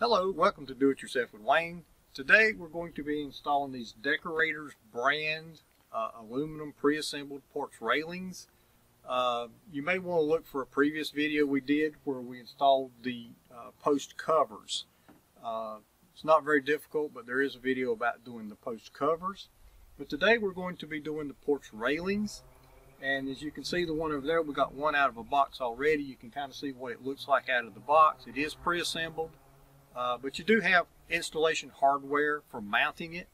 Hello, welcome to Do It Yourself with Wayne. Today we're going to be installing these Deckorators brand uh, aluminum pre-assembled porch railings. Uh, you may want to look for a previous video we did where we installed the uh, post covers. Uh, it's not very difficult, but there is a video about doing the post covers. But today we're going to be doing the porch railings. And as you can see, the one over there, we got one out of a box already. You can kind of see what it looks like out of the box. It is pre-assembled. Uh, but you do have installation hardware for mounting it.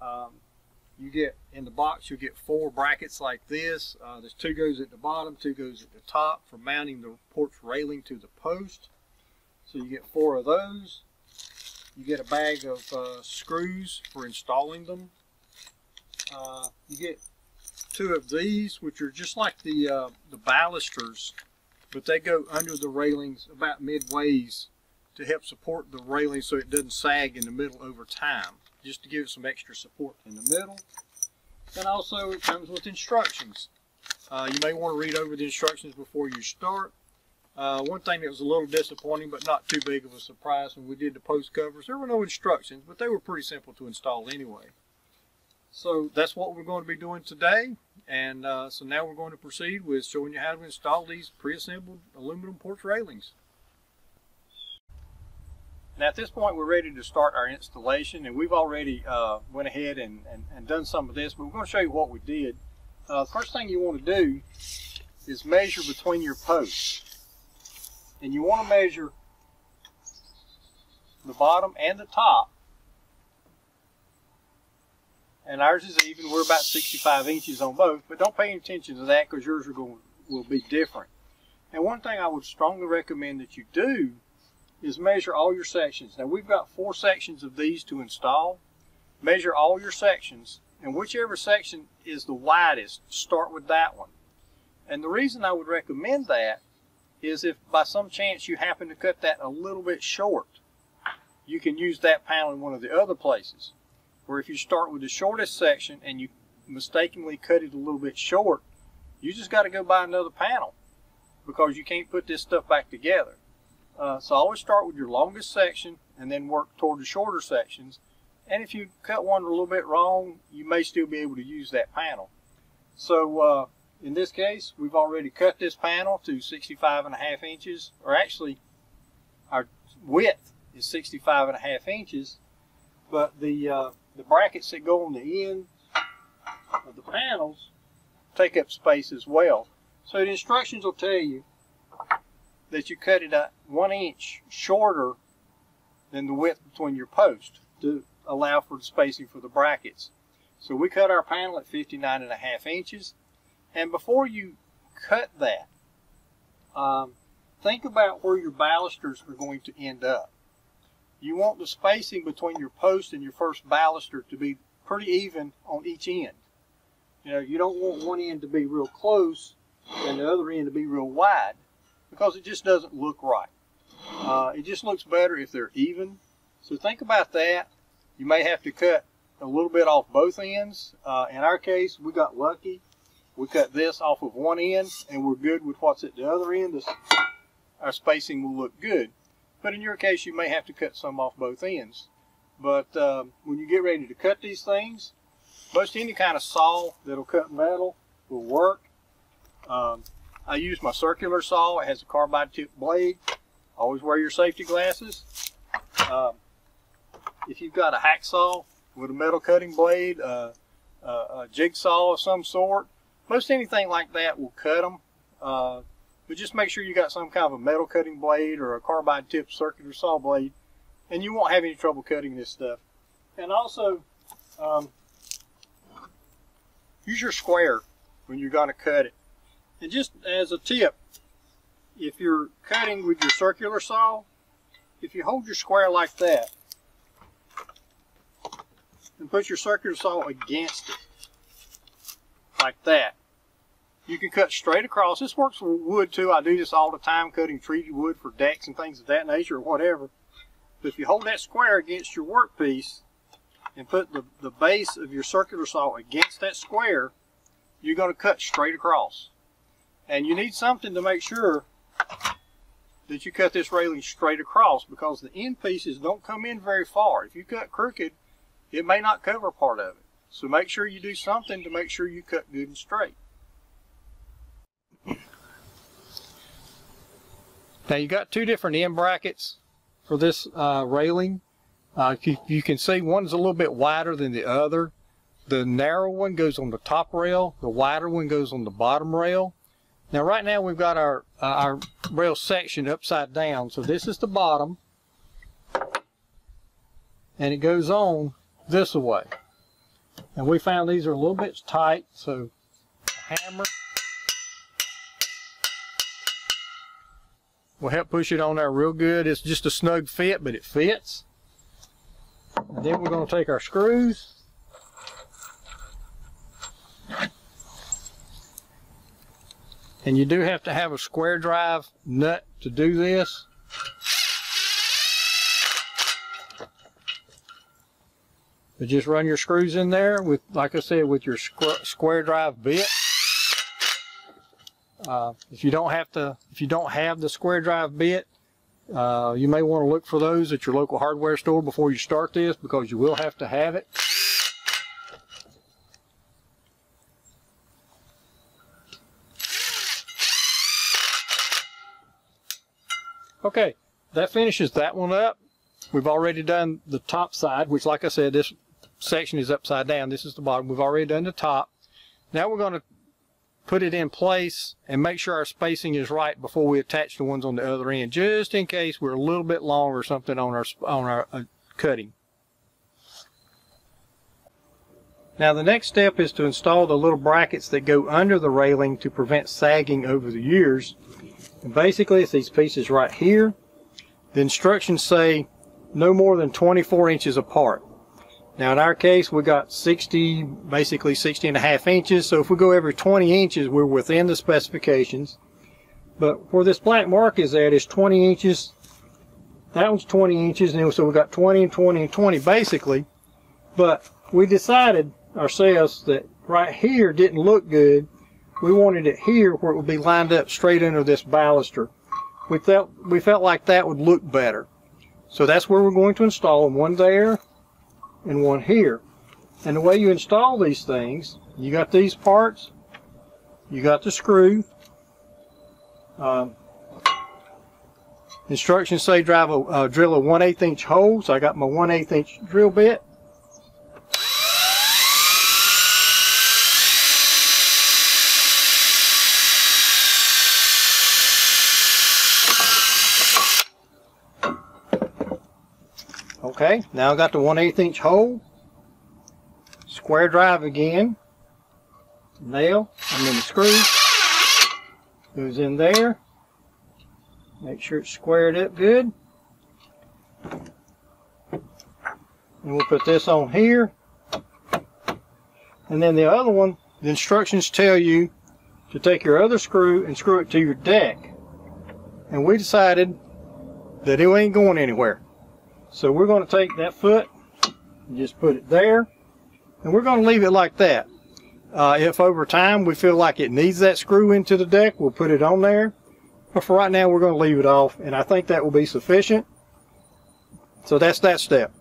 Um, you get in the box, you get four brackets like this. Uh, there's two goes at the bottom, two goes at the top for mounting the porch railing to the post. So you get four of those. You get a bag of uh, screws for installing them. Uh, you get two of these, which are just like the uh, the balusters, but they go under the railings about midways to help support the railing so it doesn't sag in the middle over time, just to give it some extra support in the middle. And also it comes with instructions. Uh, you may want to read over the instructions before you start. Uh, one thing that was a little disappointing, but not too big of a surprise when we did the post covers, there were no instructions, but they were pretty simple to install anyway. So that's what we're going to be doing today. And uh, so now we're going to proceed with showing you how to install these pre-assembled aluminum porch railings. Now at this point we're ready to start our installation and we've already uh, went ahead and, and, and, done some of this, but we're going to show you what we did. Uh, first thing you want to do is measure between your posts. And you want to measure the bottom and the top. And ours is even, we're about 65 inches on both, but don't pay any attention to that because yours are going, will be different. And one thing I would strongly recommend that you do is measure all your sections. Now we've got four sections of these to install. Measure all your sections and whichever section is the widest, start with that one. And the reason I would recommend that is if by some chance you happen to cut that a little bit short, you can use that panel in one of the other places. Or if you start with the shortest section and you mistakenly cut it a little bit short, you just got to go buy another panel because you can't put this stuff back together. Uh, so always start with your longest section and then work toward the shorter sections. And if you cut one a little bit wrong, you may still be able to use that panel. So uh, in this case, we've already cut this panel to 65 and a half inches, or actually our width is 65 and a half inches, but the, uh, the brackets that go on the end of the panels take up space as well. So the instructions will tell you that you cut it at one inch shorter than the width between your posts to allow for the spacing for the brackets. So we cut our panel at 59 and a half inches. And before you cut that, um, think about where your balusters are going to end up. You want the spacing between your post and your first baluster to be pretty even on each end. You know, you don't want one end to be real close and the other end to be real wide because it just doesn't look right. Uh, it just looks better if they're even. So think about that. You may have to cut a little bit off both ends. Uh, in our case, we got lucky. We cut this off of one end and we're good with what's at the other end. This, our spacing will look good. But in your case, you may have to cut some off both ends. But um, when you get ready to cut these things, most any kind of saw that'll cut metal will work. Um, I use my circular saw. It has a carbide tip blade. Always wear your safety glasses. Um, if you've got a hacksaw with a metal cutting blade, uh, uh, a jigsaw of some sort, most anything like that will cut them. Uh, but just make sure you got some kind of a metal cutting blade or a carbide tip circular saw blade and you won't have any trouble cutting this stuff. And also, um, use your square when you're going to cut it. And just as a tip, if you're cutting with your circular saw, if you hold your square like that, and put your circular saw against it, like that, you can cut straight across. This works for wood too. I do this all the time, cutting treated wood for decks and things of that nature or whatever. But if you hold that square against your workpiece and put the, the base of your circular saw against that square, you're going to cut straight across. And you need something to make sure that you cut this railing straight across because the end pieces don't come in very far. If you cut crooked, it may not cover part of it. So make sure you do something to make sure you cut good and straight. Now you got two different end brackets for this uh, railing. Uh, you, you can see one's a little bit wider than the other. The narrow one goes on the top rail, the wider one goes on the bottom rail. Now right now we've got our, uh, our rail section upside down. So this is the bottom. And it goes on this way. And we found these are a little bit tight, so hammer will help push it on there real good. It's just a snug fit, but it fits. And then we're going to take our screws. And you do have to have a square drive nut to do this. But just run your screws in there with, like I said, with your square drive bit. Uh, if you don't have to, if you don't have the square drive bit, uh, you may want to look for those at your local hardware store before you start this because you will have to have it. Okay, that finishes that one up. We've already done the top side, which like I said, this section is upside down. This is the bottom. We've already done the top. Now we're going to put it in place and make sure our spacing is right before we attach the ones on the other end, just in case we're a little bit long or something on our, on our uh, cutting. Now the next step is to install the little brackets that go under the railing to prevent sagging over the years. Basically it's these pieces right here. The instructions say no more than 24 inches apart. Now in our case, we got 60, basically 60 and a half inches. So if we go every 20 inches, we're within the specifications. But where this black mark is at is 20 inches. That one's 20 inches. And so we got 20 and 20 and 20 basically. But we decided ourselves that right here didn't look good. We wanted it here where it would be lined up straight under this baluster. We felt, we felt like that would look better. So that's where we're going to install them. One there and one here. And the way you install these things, you got these parts, you got the screw. Um, instructions say drive a, uh, drill a 1 8 inch hole, so I got my 1 8 inch drill bit. Okay, now I got the 1 8 inch hole. Square drive again. Nail, and then the screw goes in there. Make sure it's squared up good. And we'll put this on here. And then the other one, the instructions tell you to take your other screw and screw it to your deck. And we decided that it ain't going anywhere. So we're going to take that foot and just put it there. And we're going to leave it like that. Uh, if over time we feel like it needs that screw into the deck, we'll put it on there. But for right now, we're going to leave it off. And I think that will be sufficient. So that's that step.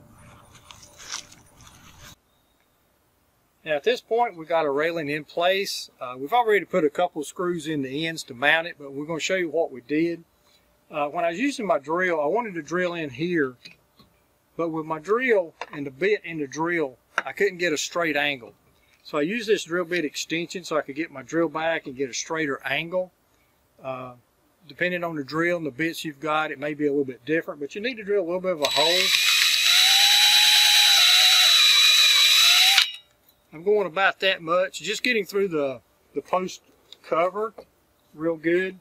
Now at this point we've got a railing in place. Uh, we've already put a couple of screws in the ends to mount it, but we're going to show you what we did. Uh, when I was using my drill, I wanted to drill in here but with my drill and the bit in the drill, I couldn't get a straight angle. So I used this drill bit extension so I could get my drill back and get a straighter angle. Uh, depending on the drill and the bits you've got, it may be a little bit different, but you need to drill a little bit of a hole. I'm going about that much, just getting through the, the post cover real good,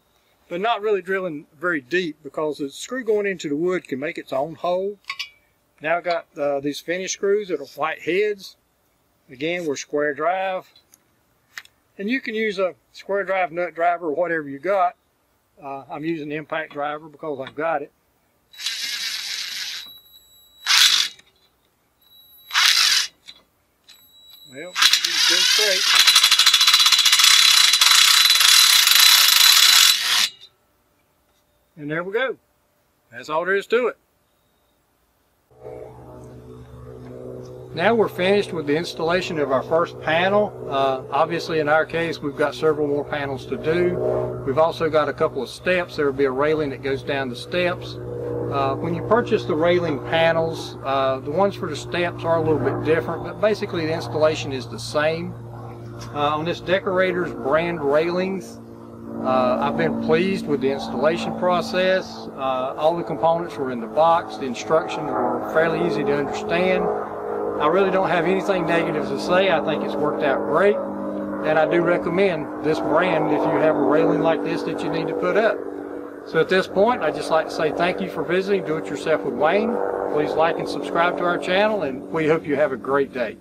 but not really drilling very deep because the screw going into the wood can make its own hole. Now I've got uh, these finish screws that are white heads. Again, we're square drive. And you can use a square drive nut driver or whatever you got. Uh, I'm using the impact driver because I've got it. Well, get it done straight. And there we go. That's all there is to it. Now we're finished with the installation of our first panel. Uh, obviously in our case we've got several more panels to do. We've also got a couple of steps. There will be a railing that goes down the steps. Uh, when you purchase the railing panels, uh, the ones for the steps are a little bit different, but basically the installation is the same. Uh, on this Deckorator's brand railings, uh, I've been pleased with the installation process. Uh, all the components were in the box. The instructions were fairly easy to understand. I really don't have anything negative to say. I think it's worked out great. And I do recommend this brand if you have a railing like this that you need to put up. So at this point, I'd just like to say thank you for visiting Do It Yourself with Wayne. Please like and subscribe to our channel, and we hope you have a great day.